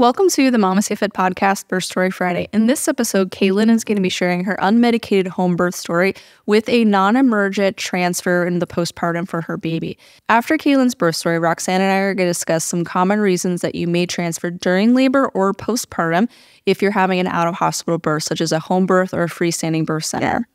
Welcome to the MamasteFit podcast, Birth Story Friday. In this episode, Cailyn is going to be sharing her unmedicated home birth story with a non emergent transfer in the postpartum for her baby. After Cailyn's birth story, Roxanne and I are going to discuss some common reasons that you may transfer during labor or postpartum if you're having an out of hospital birth, such as a home birth or a freestanding birth center.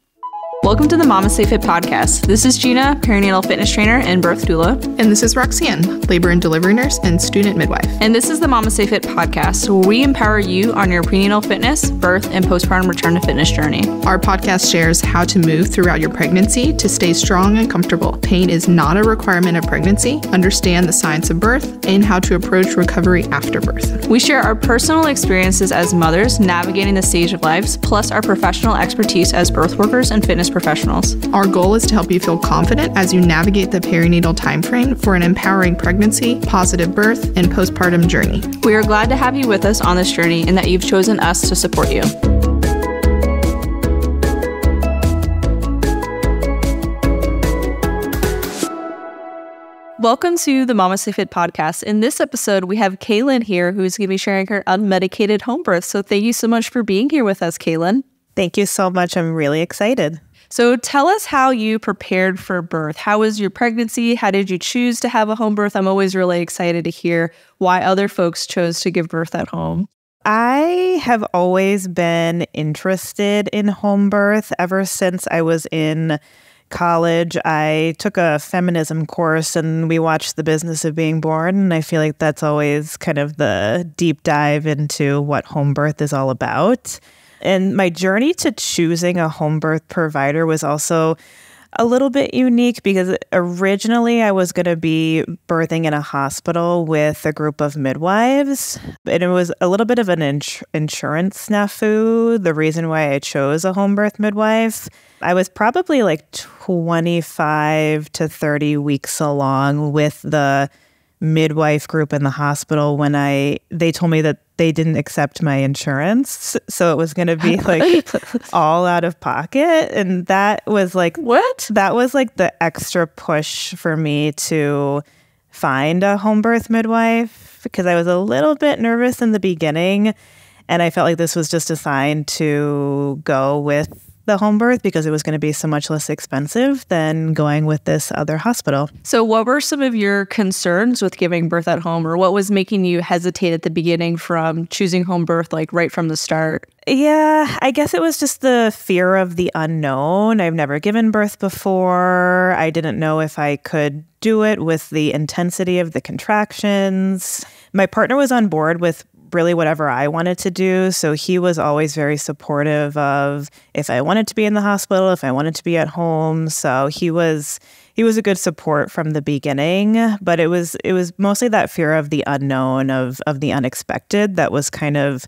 Welcome to the MamasteFit podcast. This is Gina, perinatal fitness trainer and birth doula. And this is Roxanne, labor and delivery nurse and student midwife. And this is the MamasteFit podcast, where we empower you on your prenatal fitness, birth, and postpartum return to fitness journey. Our podcast shares how to move throughout your pregnancy to stay strong and comfortable. Pain is not a requirement of pregnancy. Understand the science of birth and how to approach recovery after birth. We share our personal experiences as mothers navigating the stage of lives, plus our professional expertise as birth workers and fitness professionals. Our goal is to help you feel confident as you navigate the perinatal timeframe for an empowering pregnancy, positive birth, and postpartum journey. We are glad to have you with us on this journey and that you've chosen us to support you. Welcome to the MamasteFit podcast. In this episode, we have Cailyn here who's going to be sharing her unmedicated home birth. So thank you so much for being here with us, Cailyn. Thank you so much. I'm really excited. So tell us how you prepared for birth. How was your pregnancy? How did you choose to have a home birth? I'm always really excited to hear why other folks chose to give birth at home. I have always been interested in home birth ever since I was in college. I took a feminism course and we watched The Business of Being Born. And I feel like that's always kind of the deep dive into what home birth is all about. And my journey to choosing a home birth provider was also a little bit unique because originally I was going to be birthing in a hospital with a group of midwives. And it was a little bit of an ins- insurance snafu, the reason why I chose a home birth midwife. I was probably like 25 to 30 weeks along with the midwife group in the hospital when I they told me that they didn't accept my insurance. So it was going to be like all out of pocket. And that was like what? that was like the extra push for me to find a home birth midwife because I was a little bit nervous in the beginning. And I felt like this was just a sign to go with the home birth because it was going to be so much less expensive than going with this other hospital. So, what were some of your concerns with giving birth at home, or what was making you hesitate at the beginning from choosing home birth, like right from the start? Yeah, I guess it was just the fear of the unknown. I've never given birth before. I didn't know if I could do it with the intensity of the contractions. My partner was on board with really whatever I wanted to do. So he was always very supportive of if I wanted to be in the hospital, if I wanted to be at home. So he was he was a good support from the beginning, but it was it was mostly that fear of the unknown of of the unexpected that was kind of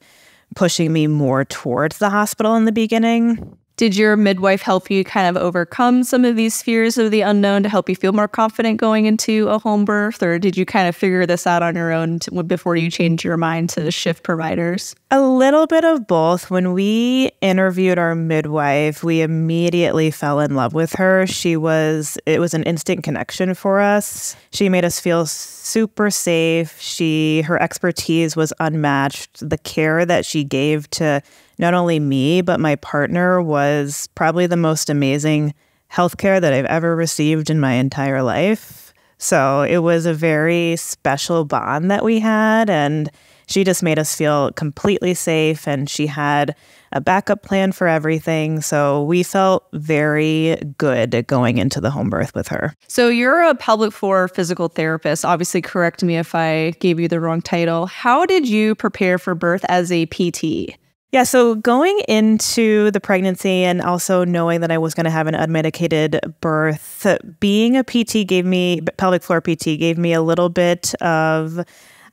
pushing me more towards the hospital in the beginning. Did your midwife help you kind of overcome some of these fears of the unknown to help you feel more confident going into a home birth? Or did you kind of figure this out on your own to, before you changed your mind to shift providers? A little bit of both. When we interviewed our midwife, we immediately fell in love with her. She was, it was an instant connection for us. She made us feel super safe. She, her expertise was unmatched. The care that she gave to not only me, but my partner was probably the most amazing healthcare that I've ever received in my entire life. So it was a very special bond that we had. And she just made us feel completely safe. And she had a backup plan for everything. So we felt very good going into the home birth with her. So you're a pelvic floor physical therapist. Obviously, correct me if I gave you the wrong title. How did you prepare for birth as a PT? Yeah, so going into the pregnancy and also knowing that I was going to have an unmedicated birth, being a PT gave me, pelvic floor PT gave me a little bit of,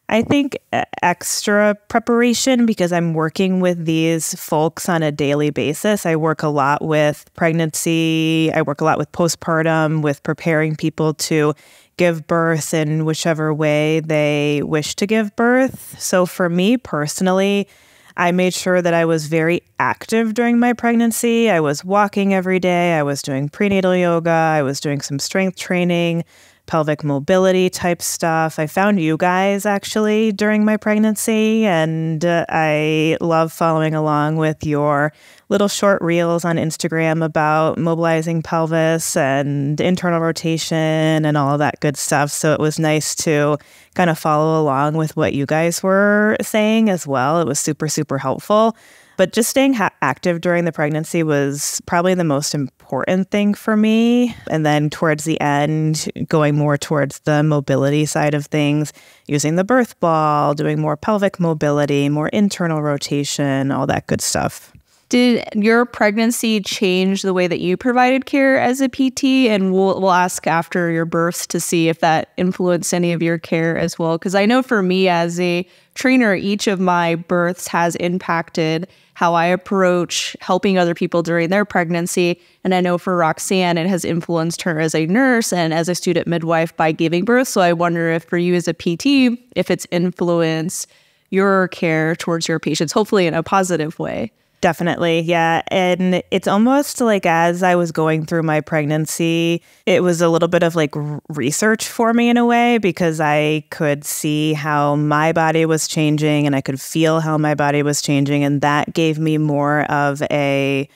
I think, extra preparation because I'm working with these folks on a daily basis. I work a lot with pregnancy, I work a lot with postpartum, with preparing people to give birth in whichever way they wish to give birth. So for me personally, I made sure that I was very active during my pregnancy. I was walking every day. I was doing prenatal yoga. I was doing some strength training, pelvic mobility type stuff. I found you guys actually during my pregnancy, and uh, I love following along with your little short reels on Instagram about mobilizing pelvis and internal rotation and all that good stuff. So it was nice to kind of follow along with what you guys were saying as well. It was super, super helpful. But just staying active during the pregnancy was probably the most important thing for me. And then towards the end, going more towards the mobility side of things, using the birth ball, doing more pelvic mobility, more internal rotation, all that good stuff. Did your pregnancy change the way that you provided care as a PT? And we'll, we'll ask after your births to see if that influenced any of your care as well. Because I know for me as a trainer, each of my births has impacted how I approach helping other people during their pregnancy. And I know for Roxanne, it has influenced her as a nurse and as a student midwife by giving birth. So I wonder if for you as a PT, if it's influenced your care towards your patients, hopefully in a positive way. Definitely. Yeah. And it's almost like as I was going through my pregnancy, it was a little bit of like research for me in a way because I could see how my body was changing and I could feel how my body was changing. And that gave me more of a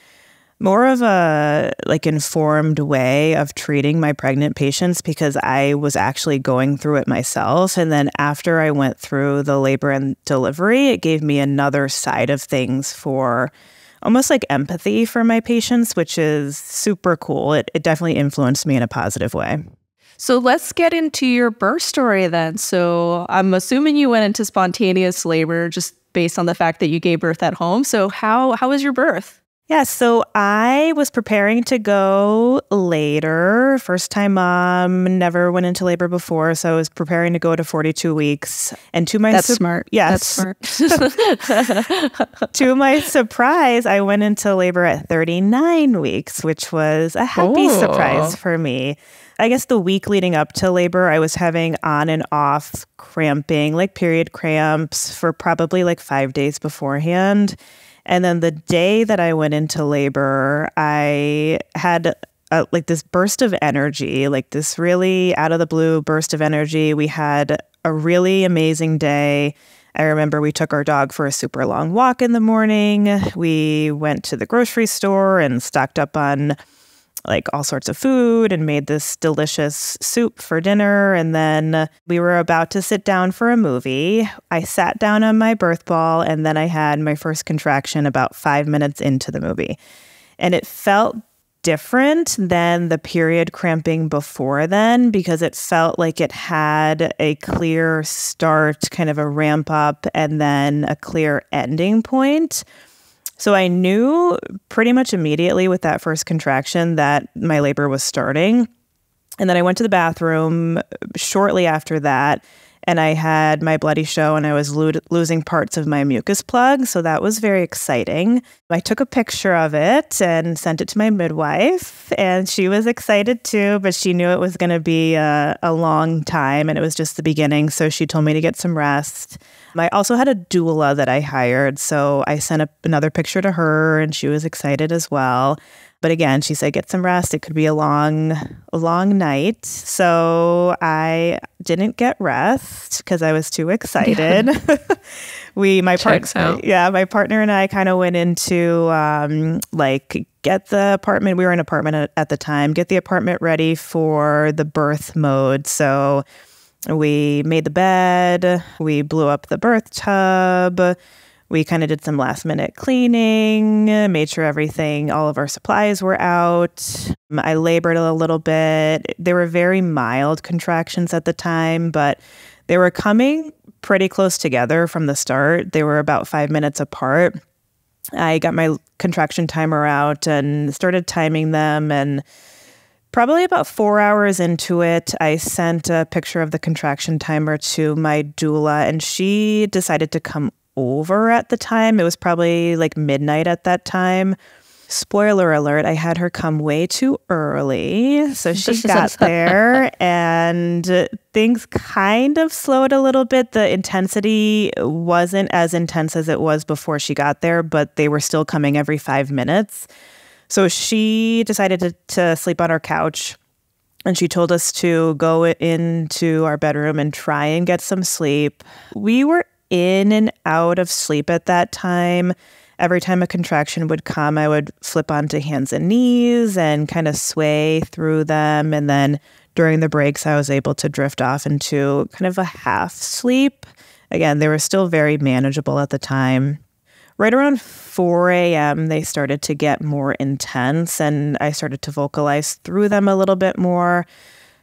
more of a like informed way of treating my pregnant patients because I was actually going through it myself. And then after I went through the labor and delivery it gave me another side of things for almost like empathy for my patients which is super cool. It, it definitely influenced me in a positive way. So let's get into your birth story then. So i'm assuming you went into spontaneous labor just based on the fact that you gave birth at home. So how how was your birth yeah, so I was preparing to go later. First time mom, never went into labor before, so I was preparing to go to 42 weeks. And to my That's smart. Yes. That's smart. to my surprise, I went into labor at 39 weeks, which was a happy oh. surprise for me. I guess the week leading up to labor, I was having on and off cramping, like period cramps for probably like 5 days beforehand. And then the day that I went into labor, I had a, like this burst of energy, like this really out of the blue burst of energy. We had a really amazing day. I remember we took our dog for a super long walk in the morning. We went to the grocery store and stocked up on like all sorts of food and made this delicious soup for dinner. And then we were about to sit down for a movie. I sat down on my birth ball and then I had my first contraction about five minutes into the movie. And it felt different than the period cramping before then because it felt like it had a clear start, kind of a ramp up, and then a clear ending point. So I knew pretty much immediately with that first contraction that my labor was starting. And then I went to the bathroom shortly after that and I had my bloody show and I was lo- losing parts of my mucus plug. So that was very exciting. I took a picture of it and sent it to my midwife, and she was excited too, but she knew it was going to be a, a long time and it was just the beginning. So she told me to get some rest. I also had a doula that I hired. So I sent a, another picture to her and she was excited as well. But again, she said, get some rest. It could be a long, a long night. So I didn't get rest because I was too excited. we, my partner, yeah, my partner and I kind of went into um, like get the apartment. We were in an apartment at, at the time. Get the apartment ready for the birth mode. So we made the bed. We blew up the birth tub we kind of did some last minute cleaning, made sure everything, all of our supplies were out. Um, I labored a little bit. They were very mild contractions at the time, but they were coming pretty close together from the start. They were about five minutes apart. I got my contraction timer out and started timing them. And probably about four hours into it, I sent a picture of the contraction timer to my doula, and she decided to come over at the time. It was probably like midnight at that time. Spoiler alert, I had her come way too early. So she got there and things kind of slowed a little bit. The intensity wasn't as intense as it was before she got there, but they were still coming every five minutes. So she decided to, to sleep on our couch And she told us to go into our bedroom and try and get some sleep. We were in and out of sleep at that time. Every time a contraction would come, I would flip onto hands and knees and kind of sway through them. And then during the breaks, I was able to drift off into kind of a half sleep. Again, they were still very manageable at the time. Right around 4 a.m., they started to get more intense, and I started to vocalize through them a little bit more.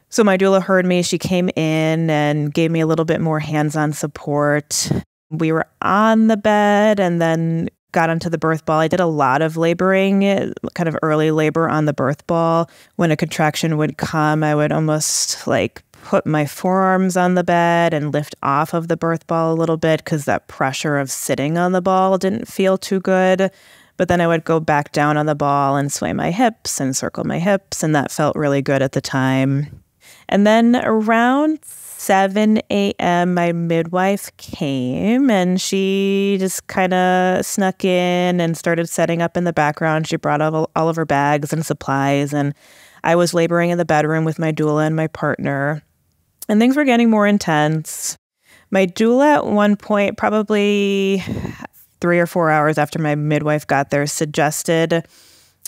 So my doula heard me. She came in and gave me a little bit more hands on support. We were on the bed and then got onto the birth ball. I did a lot of laboring, kind of early labor on the birth ball. When a contraction would come, I would almost like put my forearms on the bed and lift off of the birth ball a little bit because that pressure of sitting on the ball didn't feel too good. But then I would go back down on the ball and sway my hips and circle my hips, and that felt really good at the time. And then around 7 a.m., my midwife came and she just kind of snuck in and started setting up in the background. She brought all, all of her bags and supplies, and I was laboring in the bedroom with my doula and my partner and things were getting more intense. My doula at one point, probably three or four hours after my midwife got there, suggested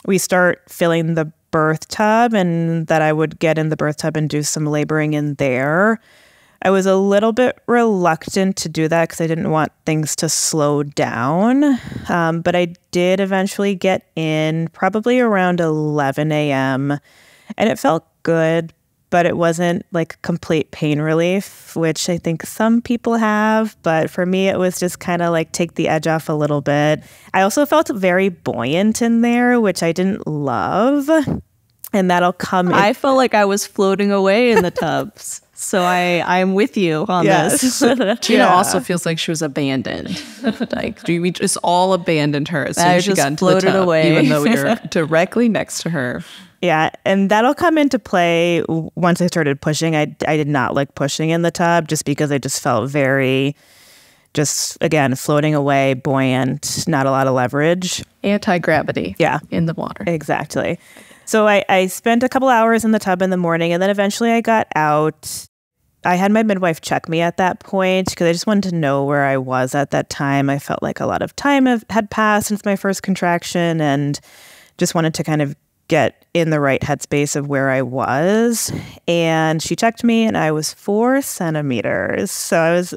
we start filling the birth tub and that I would get in the birth tub and do some laboring in there. I was a little bit reluctant to do that because I didn't want things to slow down. Um, but I did eventually get in probably around 11 a.m. and it felt good, but it wasn't like complete pain relief, which I think some people have. But for me, it was just kind of like take the edge off a little bit. I also felt very buoyant in there, which I didn't love. And that'll come. I felt like I was floating away in the tubs. So I I'm with you on yes. this. Gina yeah. also feels like she was abandoned. like we just all abandoned her as soon as she got into the tub, away. even though we were directly next to her. Yeah, and that'll come into play once I started pushing. I I did not like pushing in the tub just because I just felt very just again floating away, buoyant, not a lot of leverage. Anti gravity. Yeah. In the water. Exactly. So I, I spent a couple hours in the tub in the morning and then eventually I got out. I had my midwife check me at that point because I just wanted to know where I was at that time. I felt like a lot of time have, had passed since my first contraction and just wanted to kind of get in the right headspace of where I was. And she checked me, and I was four centimeters. So I was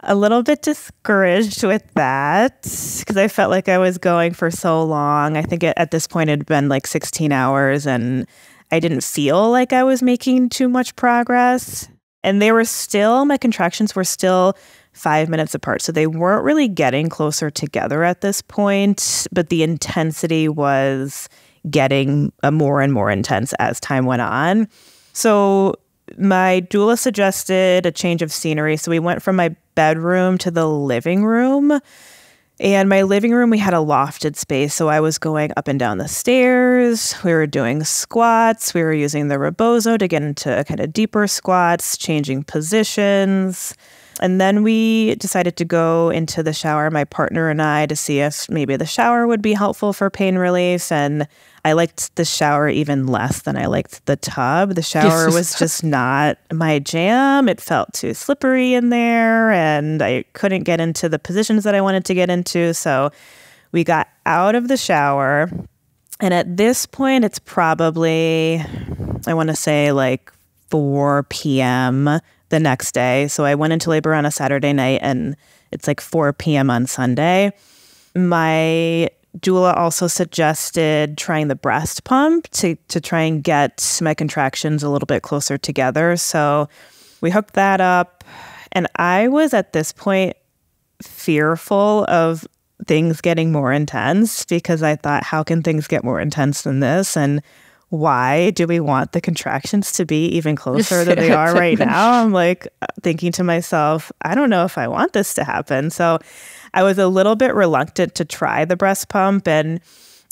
a little bit discouraged with that because I felt like I was going for so long. I think it, at this point it had been like 16 hours, and I didn't feel like I was making too much progress. And they were still, my contractions were still five minutes apart. So they weren't really getting closer together at this point, but the intensity was getting more and more intense as time went on. So my doula suggested a change of scenery. So we went from my bedroom to the living room. And my living room, we had a lofted space. So I was going up and down the stairs. We were doing squats. We were using the rebozo to get into kind of deeper squats, changing positions. And then we decided to go into the shower, my partner and I, to see if maybe the shower would be helpful for pain relief. And I liked the shower even less than I liked the tub. The shower was just not my jam. It felt too slippery in there, and I couldn't get into the positions that I wanted to get into. So we got out of the shower. And at this point, it's probably, I want to say like 4 p.m the next day. So I went into labor on a Saturday night and it's like 4 p.m. on Sunday. My doula also suggested trying the breast pump to, to try and get my contractions a little bit closer together. So we hooked that up. And I was at this point fearful of things getting more intense because I thought, how can things get more intense than this? And why do we want the contractions to be even closer than they are right now? I'm like thinking to myself, I don't know if I want this to happen. So I was a little bit reluctant to try the breast pump. And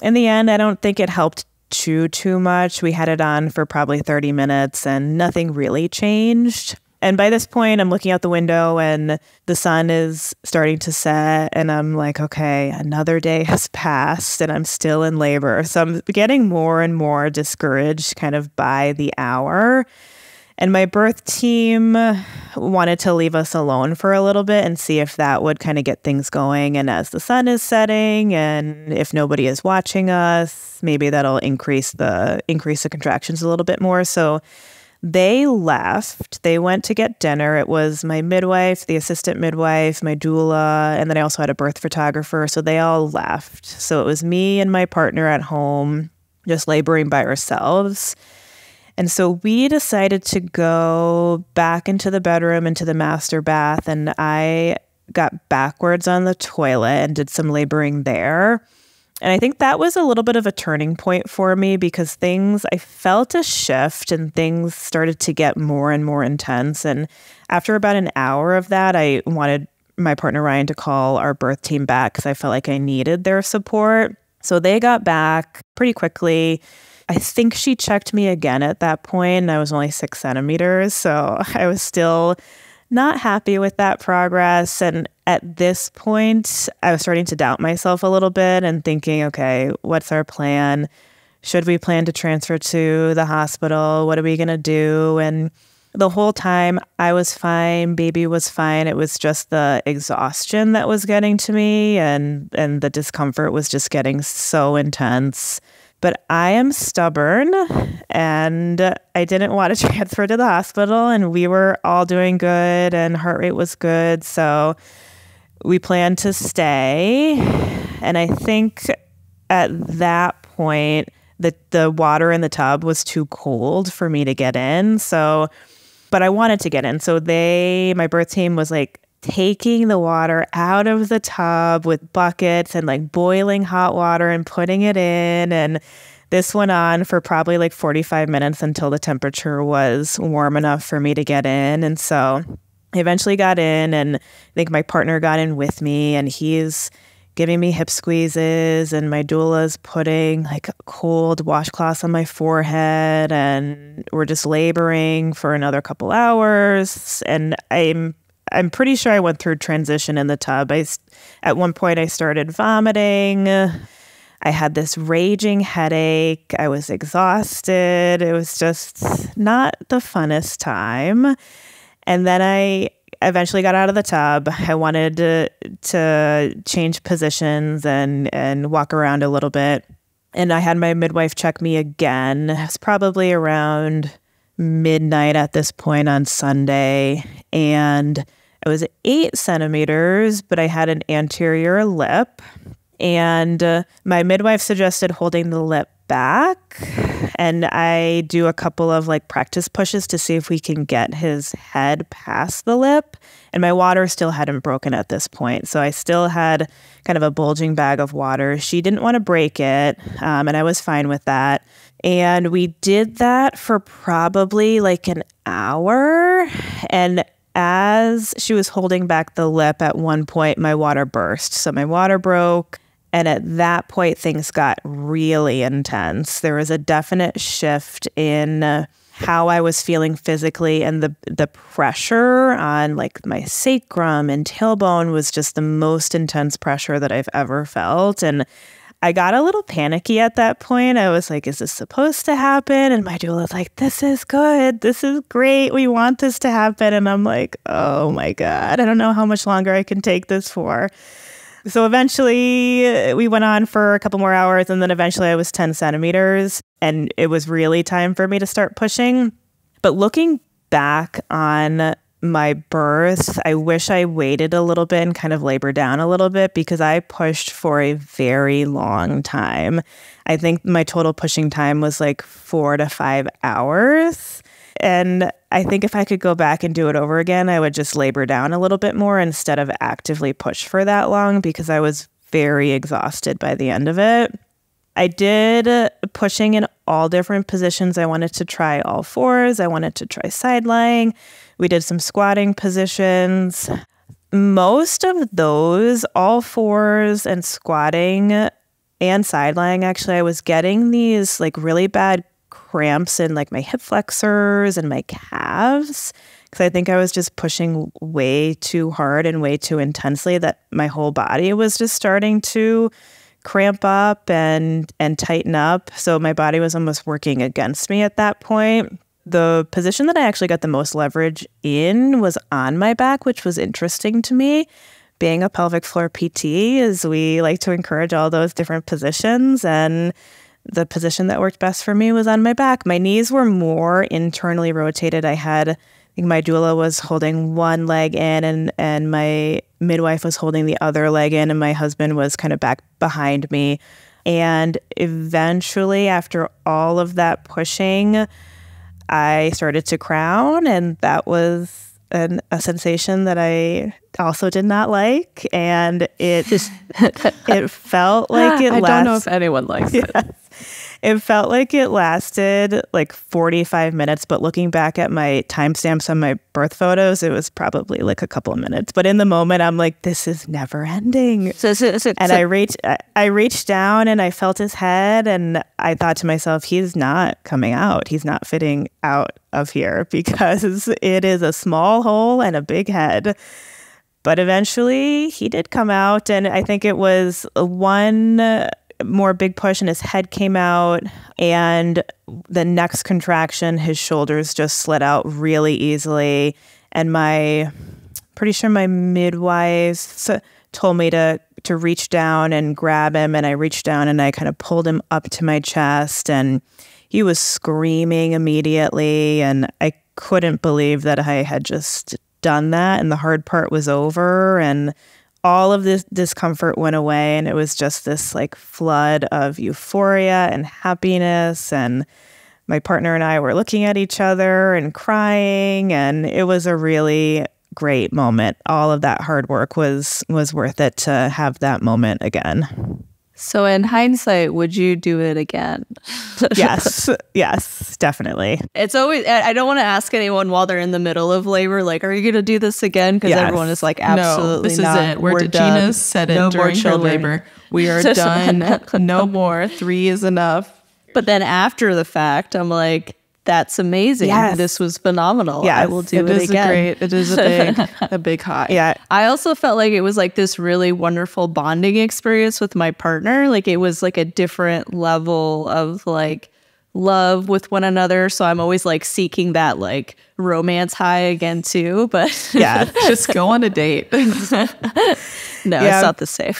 in the end, I don't think it helped too, too much. We had it on for probably 30 minutes and nothing really changed. And by this point, I'm looking out the window and the sun is starting to set. And I'm like, okay, another day has passed and I'm still in labor. So I'm getting more and more discouraged kind of by the hour. And my birth team wanted to leave us alone for a little bit and see if that would kind of get things going. And as the sun is setting and if nobody is watching us, maybe that'll increase the increase the contractions a little bit more. So they left. They went to get dinner. It was my midwife, the assistant midwife, my doula, and then I also had a birth photographer. So they all left. So it was me and my partner at home, just laboring by ourselves. And so we decided to go back into the bedroom, into the master bath, and I got backwards on the toilet and did some laboring there. And I think that was a little bit of a turning point for me because things, I felt a shift and things started to get more and more intense. And after about an hour of that, I wanted my partner Ryan to call our birth team back because I felt like I needed their support. So they got back pretty quickly. I think she checked me again at that point, and I was only six centimeters. So I was still not happy with that progress. And at this point, I was starting to doubt myself a little bit and thinking, okay, what's our plan? Should we plan to transfer to the hospital? What are we going to do? And the whole time I was fine, baby was fine. It was just the exhaustion that was getting to me and and the discomfort was just getting so intense. But I am stubborn and I didn't want to transfer to the hospital. And we were all doing good and heart rate was good. So we planned to stay. And I think at that point, the, the water in the tub was too cold for me to get in. So, but I wanted to get in. So they, my birth team was like, taking the water out of the tub with buckets and like boiling hot water and putting it in. And this went on for probably like 45 minutes until the temperature was warm enough for me to get in. And so I eventually got in, and I think my partner got in with me, and he's giving me hip squeezes and my doula's putting like cold washcloths on my forehead and we're just laboring for another couple hours and I'm I'm pretty sure I went through transition in the tub. I, at one point, I started vomiting. I had this raging headache. I was exhausted. It was just not the funnest time. And then I eventually got out of the tub. I wanted to, to change positions and, and walk around a little bit. And I had my midwife check me again. It was probably around midnight at this point on Sunday. And I was eight centimeters, but I had an anterior lip. And uh, my midwife suggested holding the lip back. And I do a couple of like practice pushes to see if we can get his head past the lip. And my water still hadn't broken at this point. So I still had kind of a bulging bag of water. She didn't want to break it. Um, and I was fine with that. And we did that for probably like an hour. And as she was holding back the lip at one point, my water burst. So my water broke. And at that point, things got really intense. There was a definite shift in how I was feeling physically, and the the pressure on like my sacrum and tailbone was just the most intense pressure that I've ever felt. And I got a little panicky at that point. I was like, is this supposed to happen? And my doula was like, this is good. This is great. We want this to happen. And I'm like, oh my God, I don't know how much longer I can take this for. So eventually uh, we went on for a couple more hours. And then eventually I was 10 centimeters. And it was really time for me to start pushing. But looking back on my birth, I wish I waited a little bit and kind of labored down a little bit because I pushed for a very long time. I think my total pushing time was like four to five hours. And I think if I could go back and do it over again, I would just labor down a little bit more instead of actively push for that long because I was very exhausted by the end of it. I did pushing in all different positions. I wanted to try all fours. I wanted to try side lying. We did some squatting positions. Most of those, all fours and squatting and side lying, actually, I was getting these like really bad cramps in like my hip flexors and my calves because I think I was just pushing way too hard and way too intensely that my whole body was just starting to cramp up and and tighten up. So my body was almost working against me at that point. The position that I actually got the most leverage in was on my back, which was interesting to me. Being a pelvic floor PT is we like to encourage all those different positions and the position that worked best for me was on my back. My knees were more internally rotated. I had I think my doula was holding one leg in and and my midwife was holding the other leg in and my husband was kind of back behind me. And eventually after all of that pushing, I started to crown and that was an, a sensation that I also did not like, and it it felt like ah, it. I last- don't know if anyone likes it. It felt like it lasted like 45 minutes, but looking back at my timestamps on my birth photos, it was probably like a couple of minutes. But in the moment, I'm like, this is never ending. So, so, so, And so- I reached, I- reached down and I felt his head, and I thought to myself, he's not coming out. He's not fitting out of here because it is a small hole and a big head. But eventually, he did come out, and I think it was one more big push, and his head came out. And the next contraction, his shoulders just slid out really easily, and my pretty sure my midwife told me to to reach down and grab him. And I reached down and I kind of pulled him up to my chest and he was screaming immediately. And I couldn't believe that I had just done that. And the hard part was over. And all of this discomfort went away and it was just this like flood of euphoria and happiness and my partner and I were looking at each other and crying and it was a really great moment. All of that hard work was was worth it to have that moment again. So, in hindsight, would you do it again? Yes. yes, definitely. It's always, I I don't want to ask anyone while they're in the middle of labor, like, are you going to do this again? Because Yes. everyone is like, absolutely no, this not. is it. We're, We're done. Gina said it No more during her children. labor. We are done. no more. Three is enough. But then after the fact, I'm like, that's amazing. Yes. This was phenomenal. Yeah, I will do it, It is again. a great. It is a big, a big high. Yeah. I also felt like it was like this really wonderful bonding experience with my partner. Like it was like a different level of like love with one another. So I'm always like seeking that like romance high again too. But Yeah. Just go on a date. no, Yeah. it's not the same.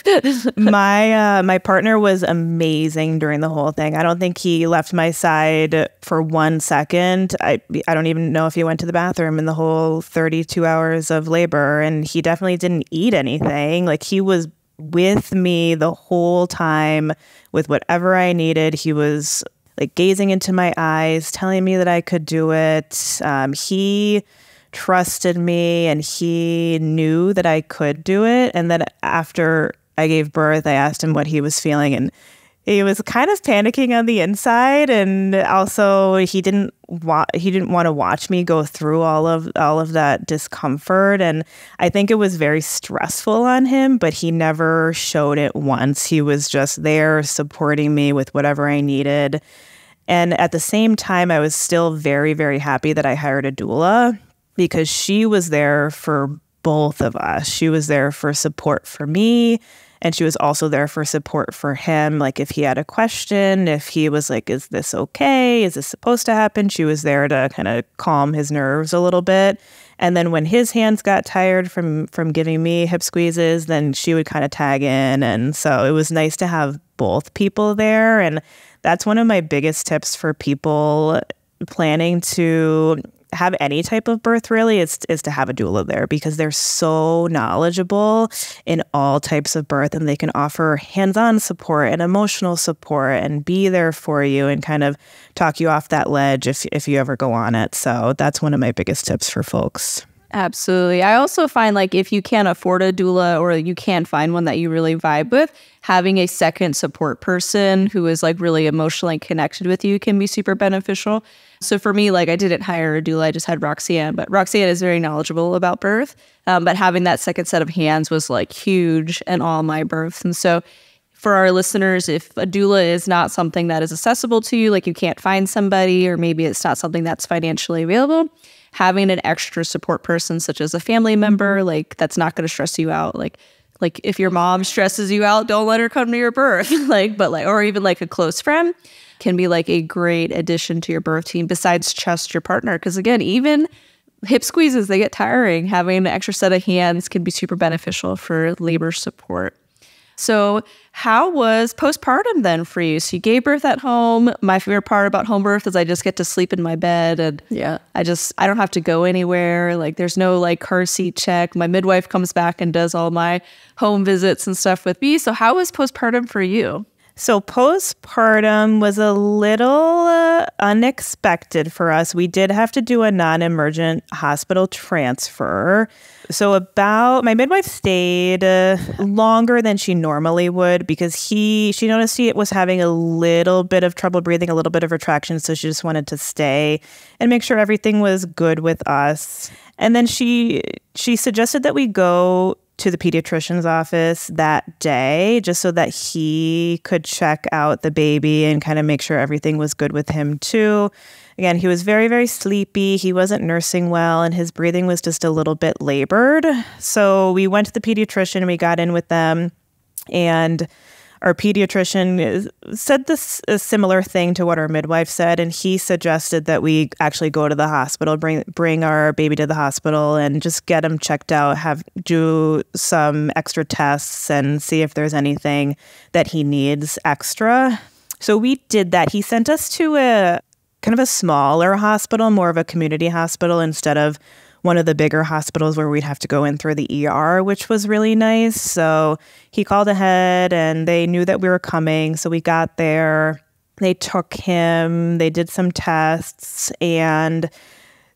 my uh, my partner was amazing during the whole thing. I don't think he left my side for one second. I I don't even know if he went to the bathroom in the whole 32 hours of labor and he definitely didn't eat anything. Like he was with me the whole time with whatever I needed. He was like gazing into my eyes, telling me that I could do it. Um, he trusted me and he knew that I could do it. And then after I gave birth, I asked him what he was feeling and he was kind of panicking on the inside. And also he didn't wa- he didn't want to watch me go through all of all of that discomfort. And I think it was very stressful on him but he never showed it once. He was just there supporting me with whatever I needed. And at the same time I was still very very happy that I hired a doula because she was there for both of us. She was there for support for me and she was also there for support for him like if he had a question, if he was like is this okay? Is this supposed to happen? She was there to kind of calm his nerves a little bit. And then when his hands got tired from from giving me hip squeezes, then she would kind of tag in and so it was nice to have both people there and that's one of my biggest tips for people planning to have any type of birth really is, is to have a doula there because they're so knowledgeable in all types of birth and they can offer hands-on support and emotional support and be there for you and kind of talk you off that ledge if, if you ever go on it so that's one of my biggest tips for folks Absolutely. I also find like if you can't afford a doula or you can't find one that you really vibe with, having a second support person who is like really emotionally connected with you can be super beneficial. So for me, like I didn't hire a doula, I just had Roxanne, but Roxanne is very knowledgeable about birth. Um, but having that second set of hands was like huge in all my births. And so for our listeners, if a doula is not something that is accessible to you, like you can't find somebody, or maybe it's not something that's financially available, having an extra support person, such as a family member, like that's not going to stress you out. Like, like if your mom stresses you out, don't let her come to your birth. like, but like, or even like a close friend can be like a great addition to your birth team besides trust your partner. Because again, even hip squeezes, they get tiring. Having an extra set of hands can be super beneficial for labor support. So, how was postpartum then for you? So, you gave birth at home. My favorite part about home birth is I just get to sleep in my bed and yeah, I just I don't have to go anywhere. Like there's no like car seat check. My midwife comes back and does all my home visits and stuff with me. So, how was postpartum for you? So, postpartum was a little uh, unexpected for us. We did have to do a non emergent hospital transfer. So, about my midwife stayed uh, longer than she normally would because he, she noticed he was having a little bit of trouble breathing, a little bit of retraction. So, she just wanted to stay and make sure everything was good with us. And then she, she suggested that we go to the pediatrician's office that day just so that he could check out the baby and kind of make sure everything was good with him too. Again, he was very, very sleepy. He wasn't nursing well, and his breathing was just a little bit labored. So we went to the pediatrician, and we got in with them, and our pediatrician uh, said this a similar thing to what our midwife said, and he suggested that we actually go to the hospital, bring bring our baby to the hospital, and just get him checked out, have do some extra tests, and see if there's anything that he needs extra. So we did that. He sent us to a kind of a smaller hospital, more of a community hospital, instead of one of the bigger hospitals where we'd have to go in through the ER, which was really nice. So he called ahead and they knew that we were coming. So we got there. They took him, they did some tests, and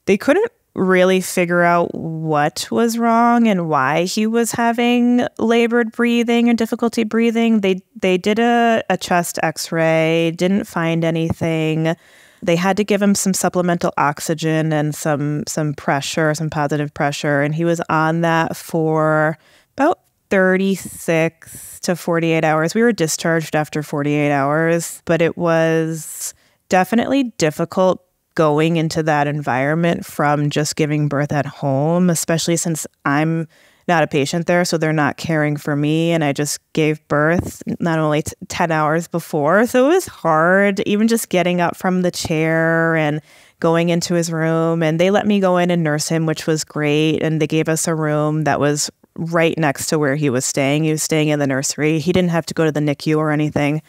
they couldn't really figure out what was wrong and why he was having labored breathing and difficulty breathing. They they did a, a chest x-ray, didn't find anything. They had to give him some supplemental oxygen and some some pressure, some positive pressure, and he was on that for about 36 to 48 hours. We were discharged after 48 hours, but it was definitely difficult going into that environment from just giving birth at home, especially since I'm not a patient there, so they're not caring for me. And I just gave birth not only t- 10 hours before, so it was hard, even just getting up from the chair and going into his room. And they let me go in and nurse him, which was great. And they gave us a room that was right next to where he was staying. He was staying in the nursery. He didn't have to go to the NICU or anything.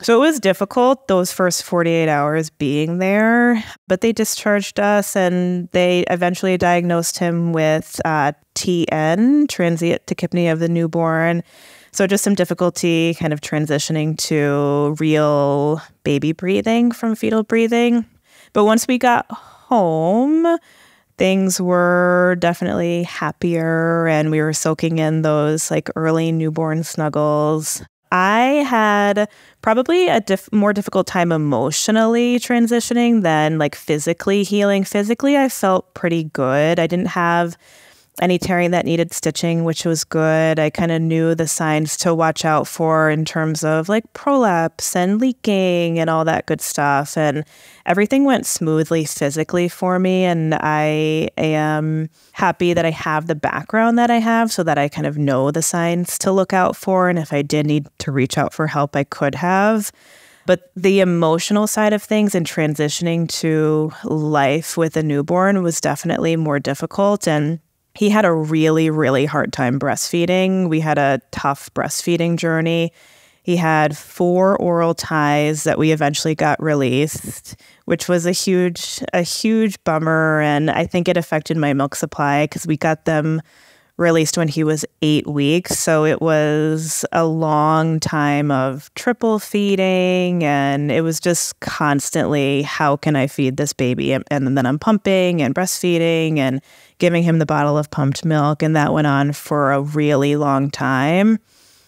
So it was difficult those first 48 hours being there, but they discharged us and they eventually diagnosed him with uh, TN, transient tachypnea of the newborn. So just some difficulty kind of transitioning to real baby breathing from fetal breathing. But once we got home, things were definitely happier and we were soaking in those like early newborn snuggles. I had probably a more difficult time emotionally transitioning than like physically healing. Physically, I felt pretty good. I didn't have any tearing that needed stitching, which was good. I kind of knew the signs to watch out for in terms of like prolapse and leaking and all that good stuff. And everything went smoothly physically for me. And I am happy that I have the background that I have so that I kind of know the signs to look out for. And if I did need to reach out for help, I could have. But the emotional side of things and transitioning to life with a newborn was definitely more difficult. And he had a really, really hard time breastfeeding. We had a tough breastfeeding journey. He had four oral ties that we eventually got released, which was a huge, a huge bummer. And I think it affected my milk supply because we got them released when he was eight weeks. So it was a long time of triple feeding. And it was just constantly, how can I feed this baby? And, then I'm pumping and breastfeeding and giving him the bottle of pumped milk. And that went on for a really long time.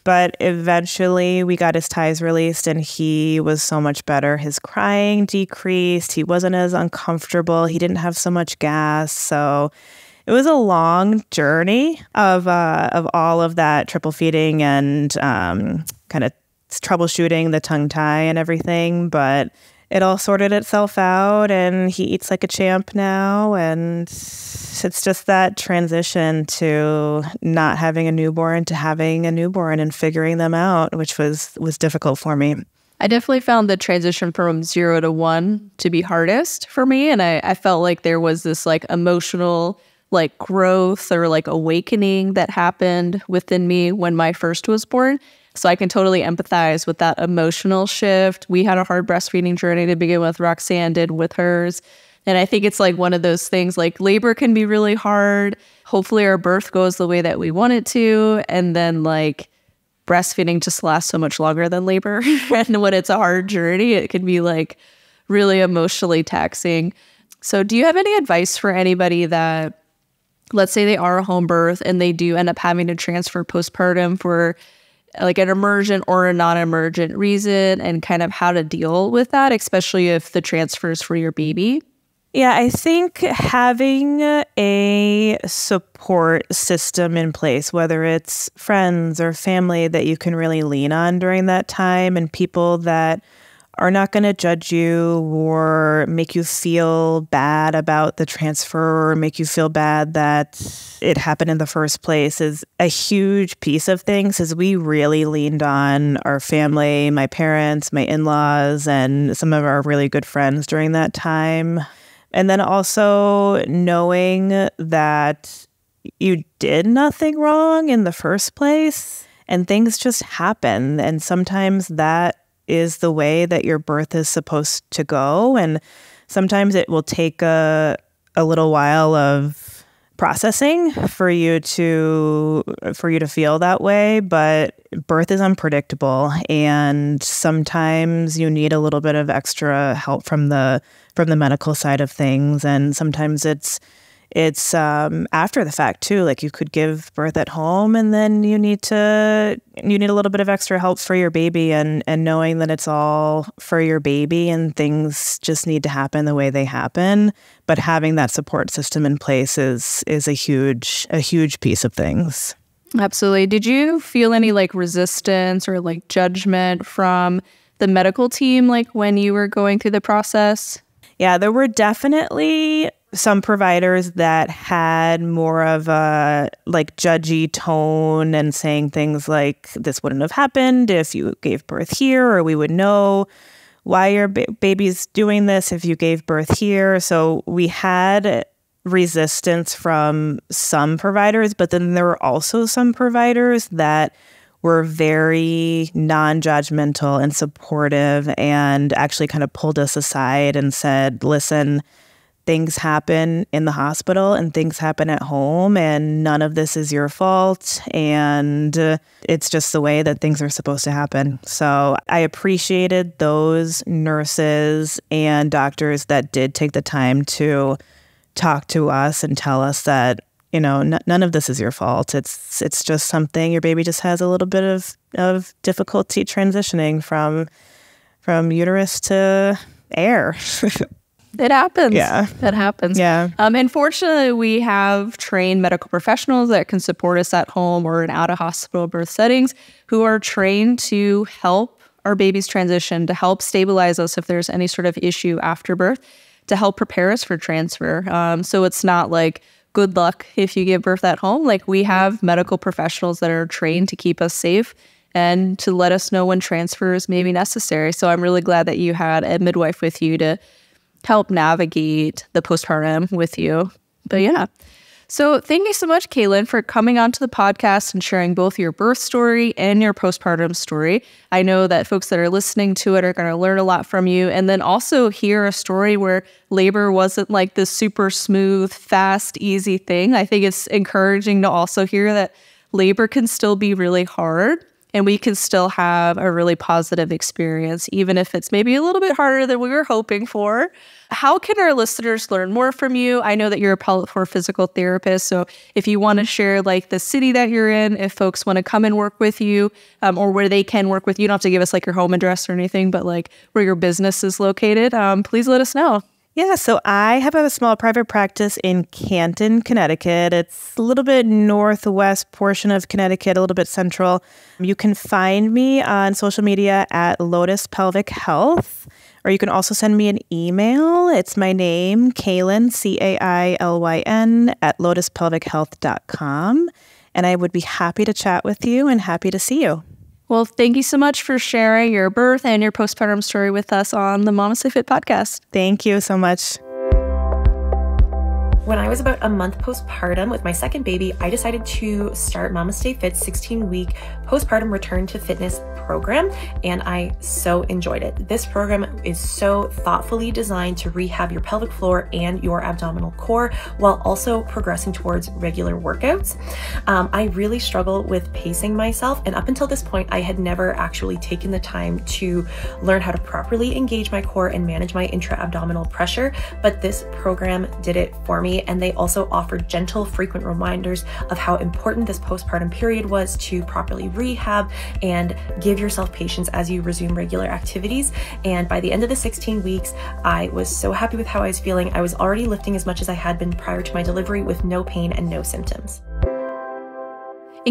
But eventually we got his ties released and he was so much better. His crying decreased. He wasn't as uncomfortable. He didn't have so much gas. So it was a long journey of uh, of all of that triple feeding and um, kind of troubleshooting the tongue tie and everything, but it all sorted itself out and he eats like a champ now and it's just that transition to not having a newborn to having a newborn and figuring them out which was was difficult for me I definitely found the transition from zero to one to be hardest for me. And I, I felt like there was this like emotional like growth or like awakening that happened within me when my first was born. So I can totally empathize with that emotional shift. We had a hard breastfeeding journey to begin with. Roxanne did with hers. And I think it's like one of those things like labor can be really hard. Hopefully, our birth goes the way that we want it to. And then, like, breastfeeding just lasts so much longer than labor. and when it's a hard journey, it can be like really emotionally taxing. So, do you have any advice for anybody that, let's say, they are a home birth and they do end up having to transfer postpartum for like an emergent or a non emergent reason and kind of how to deal with that, especially if the transfer is for your baby? Yeah, I think having a support system in place, whether it's friends or family that you can really lean on during that time, and people that are not going to judge you or make you feel bad about the transfer or make you feel bad that it happened in the first place is a huge piece of things as we really leaned on our family, my parents, my in-laws and some of our really good friends during that time. And then also knowing that you did nothing wrong in the first place and things just happen and sometimes that is the way that your birth is supposed to go. And sometimes it will take a, a little while of processing for you to for you to feel that way but birth is unpredictable and sometimes you need a little bit of extra help from the from the medical side of things and sometimes it's it's um, after the fact too. Like you could give birth at home, and then you need to you need a little bit of extra help for your baby, and and knowing that it's all for your baby, and things just need to happen the way they happen. But having that support system in place is is a huge a huge piece of things. Absolutely. Did you feel any like resistance or like judgment from the medical team, like when you were going through the process? Yeah, there were definitely some providers that had more of a like judgy tone and saying things like this wouldn't have happened if you gave birth here or we would know why your ba- baby's doing this if you gave birth here. So we had resistance from some providers but then there were also some providers that were very non-judgmental and supportive and actually kind of pulled us aside and said listen things happen in the hospital and things happen at home, and none of this is your fault. And uh, it's just the way that things are supposed to happen. So I appreciated those nurses and doctors that did take the time to talk to us and tell us that you know none of this is your fault it's it's just something your baby just has a little bit of of difficulty transitioning from from uterus to air It happens. Yeah. It happens. Yeah. Um, and fortunately, we have trained medical professionals that can support us at home or in out of hospital birth settings who are trained to help our babies transition, to help stabilize us if there's any sort of issue after birth, to help prepare us for transfer. Um, so it's not like, good luck if you give birth at home. Like we have medical professionals that are trained to keep us safe and to let us know when transfers may be necessary. So I'm really glad that you had a midwife with you to help navigate the postpartum with you. But yeah. So thank you so much, Cailyn, for coming onto the podcast and sharing both your birth story and your postpartum story. I know that folks that are listening to it are going to learn a lot from you and then also hear a story where labor wasn't like this super smooth, fast, easy thing. I think it's encouraging to also hear that labor can still be really hard and we can still have a really positive experience, even if it's maybe a little bit harder than we were hoping for. How can our listeners learn more from you? I know that you're a pelvic floor physical therapist. So if you want to share like the city that you're in, if folks want to come and work with you um, or where they can work with you, you don't have to give us like your home address or anything, but like where your business is located, um, please let us know. Yeah, so I have a small private practice in Canton, Connecticut. It's a little bit northwest portion of Connecticut, a little bit central. You can find me on social media at Lotus Pelvic Health, or you can also send me an email. It's my name, Cailyn, C A I L Y N, at lotuspelvichealth.com. And I would be happy to chat with you and happy to see you. Well, thank you so much for sharing your birth and your postpartum story with us on the MamasteFit podcast. Thank you so much. When I was about a month postpartum with my second baby, I decided to start MamasteFit 16 week postpartum return to fitness program, and I so enjoyed it. This program is so thoughtfully designed to rehab your pelvic floor and your abdominal core while also progressing towards regular workouts. Um, I really struggle with pacing myself, and up until this point, I had never actually taken the time to learn how to properly engage my core and manage my intra abdominal pressure. But this program did it for me, and they also offered gentle, frequent reminders of how important this postpartum period was to properly rehab and give yourself patience as you resume regular activities. And by the end of the 16 weeks, I was so happy with how I was feeling. I was already lifting as much as I had been prior to my delivery with no pain and no symptoms.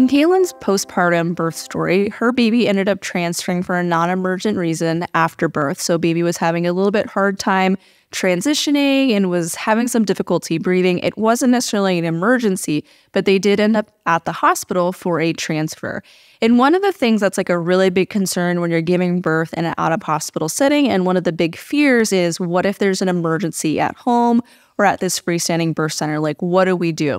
In Cailyn's postpartum birth story, her baby ended up transferring for a non emergent reason after birth. So, baby was having a little bit hard time transitioning and was having some difficulty breathing. It wasn't necessarily an emergency, but they did end up at the hospital for a transfer. And one of the things that's like a really big concern when you're giving birth in an out of hospital setting, and one of the big fears is what if there's an emergency at home or at this freestanding birth center? Like, what do we do?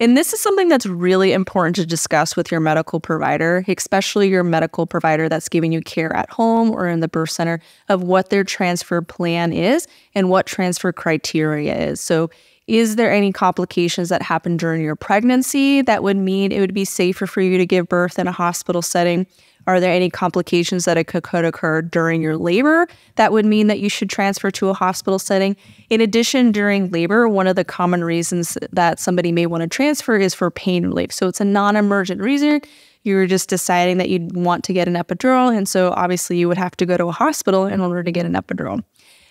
And this is something that's really important to discuss with your medical provider, especially your medical provider that's giving you care at home or in the birth center, of what their transfer plan is and what transfer criteria is. So, is there any complications that happen during your pregnancy that would mean it would be safer for you to give birth in a hospital setting? Are there any complications that could, occur during your labor that would mean that you should transfer to a hospital setting? In addition, during labor, one of the common reasons that somebody may want to transfer is for pain relief. So it's a non emergent reason. You're just deciding that you'd want to get an epidural. And so obviously you would have to go to a hospital in order to get an epidural.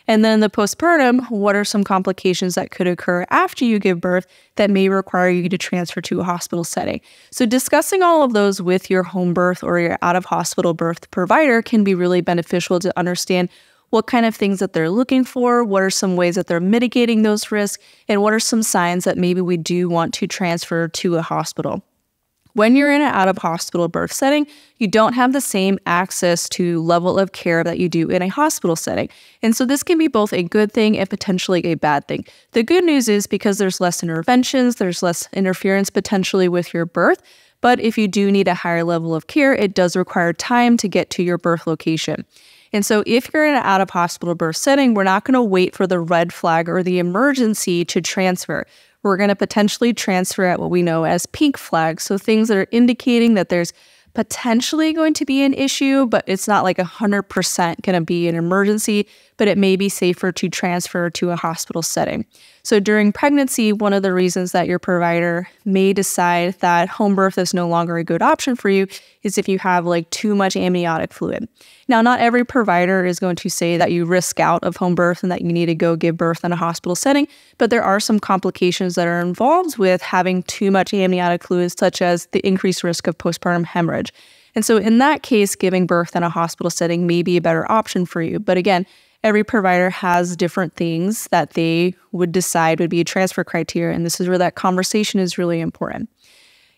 And then the postpartum, what are some complications that could occur after you give birth that may require you to transfer to a hospital setting? So, discussing all of those with your home birth or your out of hospital birth provider can be really beneficial to understand what kind of things that they're looking for, what are some ways that they're mitigating those risks, and what are some signs that maybe we do want to transfer to a hospital. When you're in an out of hospital birth setting, you don't have the same access to level of care that you do in a hospital setting. And so this can be both a good thing and potentially a bad thing. The good news is because there's less interventions, there's less interference potentially with your birth. But if you do need a higher level of care, it does require time to get to your birth location. And so, if you're in an out of hospital birth setting, we're not going to wait for the red flag or the emergency to transfer we're going to potentially transfer at what we know as pink flags. So things that are indicating that there's potentially going to be an issue, but it's not like 100% going to be an emergency, but it may be safer to transfer to a hospital setting. So during pregnancy, one of the reasons that your provider may decide that home birth is no longer a good option for you is if you have like too much amniotic fluid. Now, not every provider is going to say that you risk out of home birth and that you need to go give birth in a hospital setting, but there are some complications that are involved with having too much amniotic fluid, such as the increased risk of postpartum hemorrhage. And so, in that case, giving birth in a hospital setting may be a better option for you. But again, every provider has different things that they would decide would be a transfer criteria. And this is where that conversation is really important.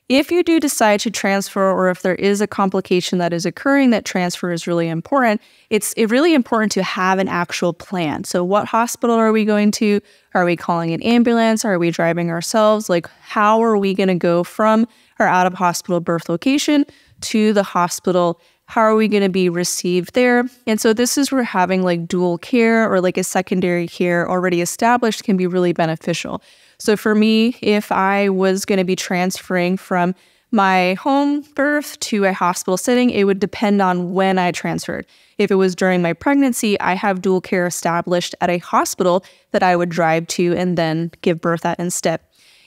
If you do decide to transfer, or if there is a complication that is occurring that transfer is really important, it's really important to have an actual plan. So, what hospital are we going to? Are we calling an ambulance? Are we driving ourselves? Like, how are we going to go from our out of hospital birth location to the hospital how are we going to be received there? And so this is where having like dual care or like a secondary care already established can be really beneficial. So for me, if I was going to be transferring from my home birth to a hospital setting, it would depend on when I transferred. If it was during my pregnancy, I have dual care established at a hospital that I would drive to and then give birth at instead.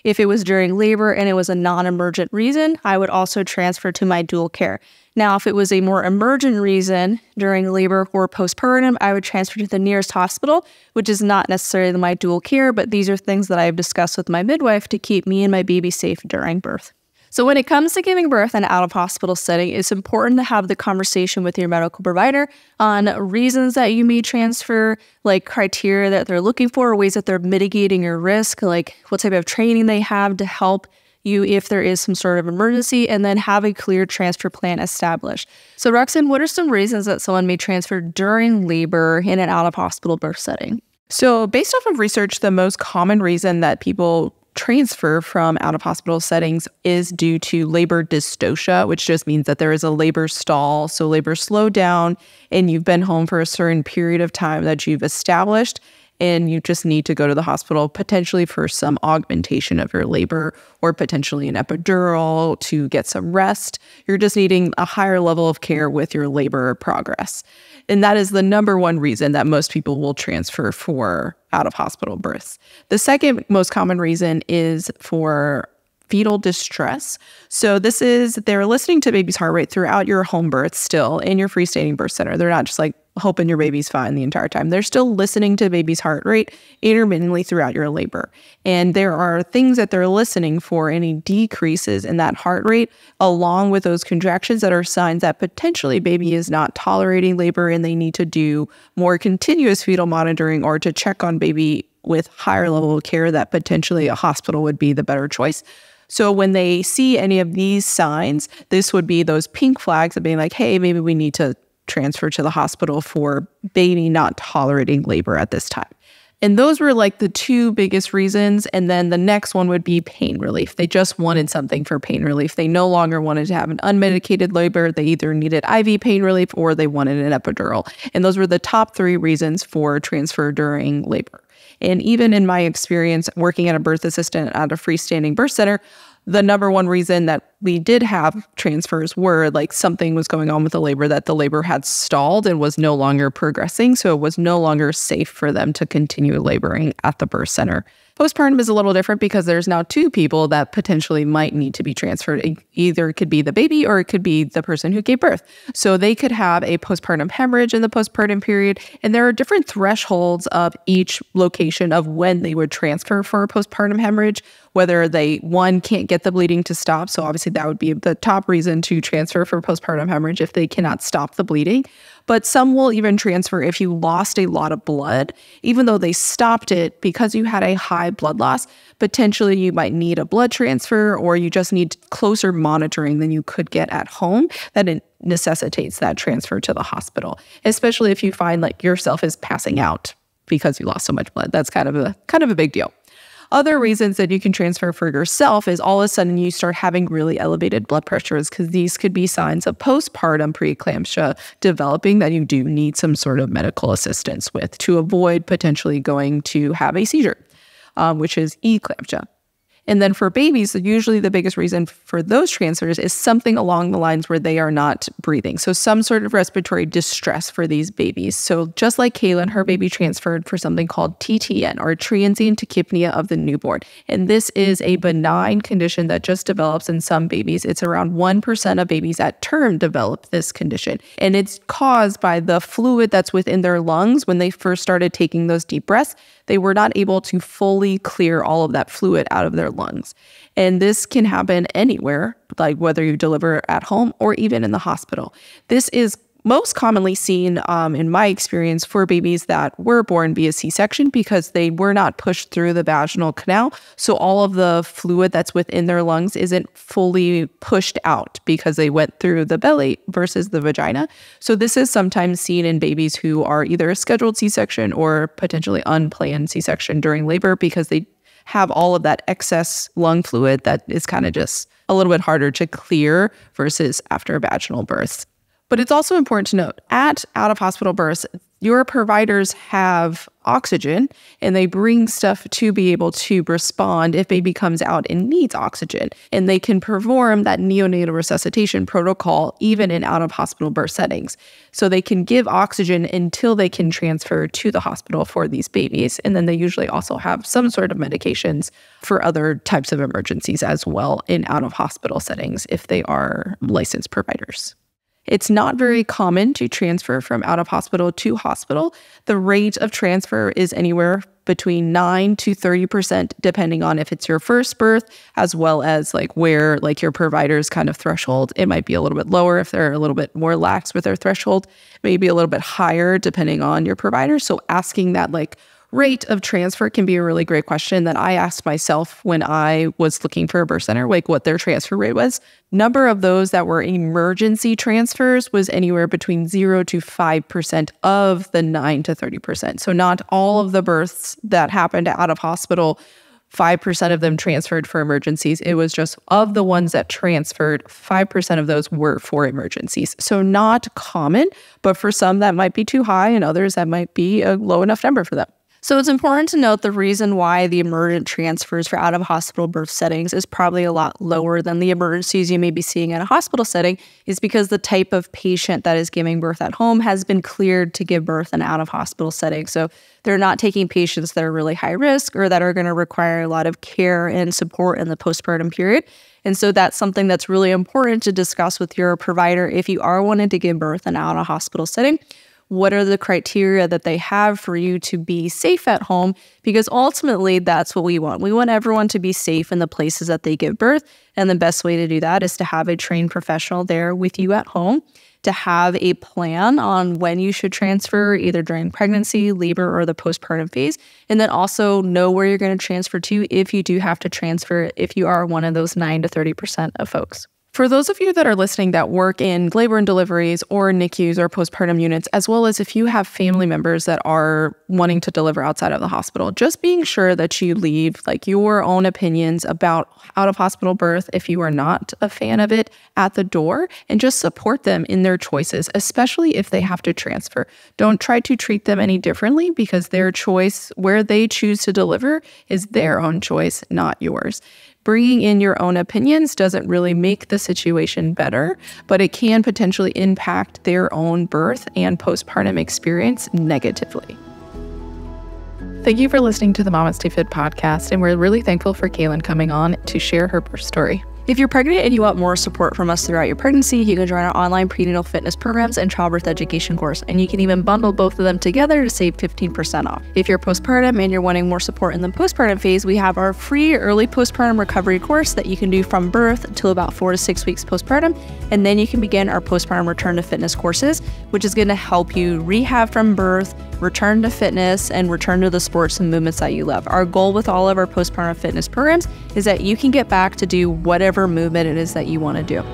If it was during labor and it was a non emergent reason, I would also transfer to my dual care. Now, if it was a more emergent reason during labor or postpartum, I would transfer to the nearest hospital, which is not necessarily my dual care, but these are things that I've discussed with my midwife to keep me and my baby safe during birth. So, when it comes to giving birth in out of hospital setting, it's important to have the conversation with your medical provider on reasons that you may transfer, like criteria that they're looking for, ways that they're mitigating your risk, like what type of training they have to help you if there is some sort of emergency, and then have a clear transfer plan established. So, Roxanne, what are some reasons that someone may transfer during labor in an out of hospital birth setting? So, based off of research, the most common reason that people transfer from out of hospital settings is due to labor dystocia, which just means that there is a labor stall. So labor slowed down and you've been home for a certain period of time that you've established and you just need to go to the hospital potentially for some augmentation of your labor or potentially an epidural to get some rest. You're just needing a higher level of care with your labor progress. And that is the number one reason that most people will transfer for out of hospital births. The second most common reason is for fetal distress. So this is they're listening to baby's heart rate throughout your home birth still in your freestanding birth center. They're not just like hoping your baby's fine the entire time. They're still listening to baby's heart rate intermittently throughout your labor. And there are things that they're listening for any decreases in that heart rate along with those contractions that are signs that potentially baby is not tolerating labor and they need to do more continuous fetal monitoring or to check on baby with higher level of care that potentially a hospital would be the better choice. So when they see any of these signs, this would be those pink flags of being like, hey, maybe we need to transfer to the hospital for baby not tolerating labor at this time. And those were like the two biggest reasons. And then the next one would be pain relief. They just wanted something for pain relief. They no longer wanted to have an unmedicated labor. They either needed IV pain relief or they wanted an epidural. And those were the top three reasons for transfer during labor. And even in my experience working at a birth assistant at a freestanding birth center, the number one reason that we did have transfers were like something was going on with the labor that the labor had stalled and was no longer progressing. So it was no longer safe for them to continue laboring at the birth center. Postpartum is a little different because there's now two people that potentially might need to be transferred. Either it could be the baby or it could be the person who gave birth. So they could have a postpartum hemorrhage in the postpartum period. And there are different thresholds of each location of when they would transfer for a postpartum hemorrhage, whether they, one, can't get the bleeding to stop. So obviously that would be the top reason to transfer for postpartum hemorrhage if they cannot stop the bleeding but some will even transfer if you lost a lot of blood, even though they stopped it because you had a high blood loss. Potentially, you might need a blood transfer or you just need closer monitoring than you could get at home that it necessitates that transfer to the hospital, especially if you find like yourself is passing out because you lost so much blood. That's kind of a kind of a big deal. Other reasons that you can transfer for yourself is all of a sudden you start having really elevated blood pressures because these could be signs of postpartum preeclampsia developing that you do need some sort of medical assistance with to avoid potentially going to have a seizure, um, which is eclampsia. And then for babies, usually the biggest reason for those transfers is something along the lines where they are not breathing. So, some sort of respiratory distress for these babies. So, just like Cailyn, her baby transferred for something called TTN or transient tachypnea of the newborn. And this is a benign condition that just develops in some babies. It's around 1% of babies at term develop this condition. And it's caused by the fluid that's within their lungs when they first started taking those deep breaths they were not able to fully clear all of that fluid out of their lungs. And this can happen anywhere, like whether you deliver at home or even in the hospital. This is most commonly seen um, in my experience for babies that were born via C-section because they were not pushed through the vaginal canal. So all of the fluid that's within their lungs isn't fully pushed out because they went through the belly versus the vagina. So this is sometimes seen in babies who are either a scheduled C-section or potentially unplanned C-section during labor because they have all of that excess lung fluid that is kind of just a little bit harder to clear versus after a vaginal birth. But it's also important to note at out of hospital births, your providers have oxygen and they bring stuff to be able to respond if baby comes out and needs oxygen. And they can perform that neonatal resuscitation protocol even in out of hospital birth settings. So they can give oxygen until they can transfer to the hospital for these babies. And then they usually also have some sort of medications for other types of emergencies as well in out of hospital settings if they are licensed providers. It's not very mm-hmm. common to transfer from out of hospital to hospital. The rate of transfer is anywhere between 9 to 30% depending on if it's your first birth as well as like where like your provider's kind of threshold. It might be a little bit lower if they're a little bit more lax with their threshold, maybe a little bit higher depending on your provider. So asking that like rate of transfer can be a really great question that I asked myself when I was looking for a birth center, like what their transfer rate was. Number of those that were emergency transfers was anywhere between 0 to 5% of the 9 to 30%. So not all of the births that happened out of hospital 5% of them transferred for emergencies. It was just of the ones that transferred, 5% of those were for emergencies. So, not common, but for some that might be too high, and others that might be a low enough number for them. So it's important to note the reason why the emergent transfers for out of hospital birth settings is probably a lot lower than the emergencies you may be seeing at a hospital setting is because the type of patient that is giving birth at home has been cleared to give birth in out of hospital setting. So they're not taking patients that are really high risk or that are going to require a lot of care and support in the postpartum period. And so that's something that's really important to discuss with your provider if you are wanting to give birth in out of hospital setting what are the criteria that they have for you to be safe at home? Because ultimately, that's what we want. We want everyone to be safe in the places that they give birth. And the best way to do that is to have a trained professional there with you at home to have a plan on when you should transfer, either during pregnancy, labor, or the postpartum phase. And then also know where you're going to transfer to if you do have to transfer, if you are one of those 9 to 30% of folks. For those of you that are listening that work in labor and deliveries or NICUs or postpartum units, as well as if you have family members that are wanting to deliver outside of the hospital, just being sure that you leave like your own opinions about out of hospital birth if you are not a fan of it at the door and just support them in their choices, especially if they have to transfer. Don't try to treat them any differently because their choice, where they choose to deliver, is their own choice, not yours bringing in your own opinions doesn't really make the situation better, but it can potentially impact their own birth and postpartum experience negatively. Thank you for listening to the MamasteFit podcast, and we're really thankful for Cailyn coming on to share her birth story. If you're pregnant and you want more support from us throughout your pregnancy, you can join our online prenatal fitness programs and childbirth education course, and you can even bundle both of them together to save 15% off. If you're postpartum and you're wanting more support in the postpartum phase, we have our free early postpartum recovery course that you can do from birth until about four to six weeks postpartum, and then you can begin our postpartum return to fitness courses, which is going to help you rehab from birth, return to fitness, and return to the sports and movements that you love. Our goal with all of our postpartum fitness programs is that you can get back to do whatever whatever movement it is that you want to do.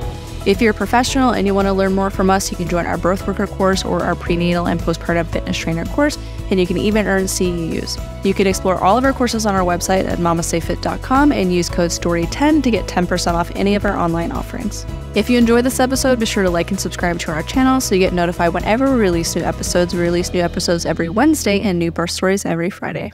If you're a professional and you want to learn more from us, you can join our birth worker course or our prenatal and postpartum fitness trainer course, and you can even earn CEUs. You can explore all of our courses on our website at mamastefit.com and use code STORY10 to get 10% off any of our online offerings. If you enjoyed this episode, be sure to like and subscribe to our channel so you get notified whenever we release new episodes. We release new episodes every Wednesday and new birth stories every Friday.